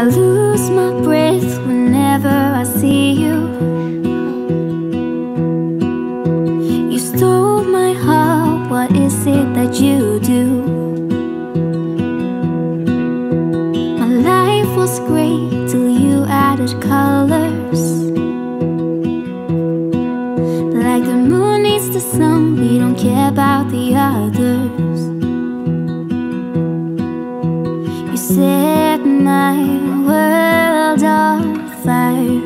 I lose my breath whenever I see you. You stole my heart, what is it that you do? My life was great till you added colors. Like the moon needs the sun, we don't care about the others. You said my world on fire.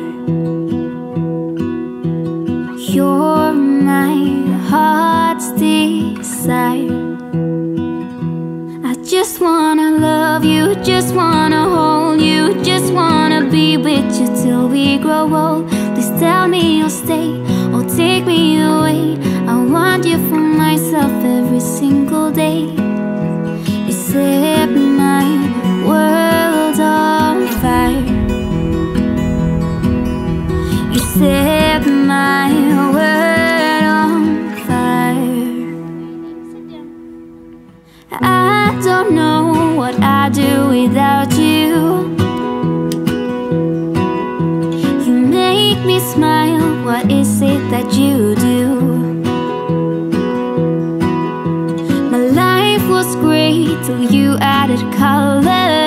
You're my heart's desire. I just wanna love you, just wanna hold you, just wanna be with you till we grow old. Please tell me you'll stay or take me set my world on fire. I don't know what I'd do without you. You make me smile, what is it that you do? My life was great till you added color.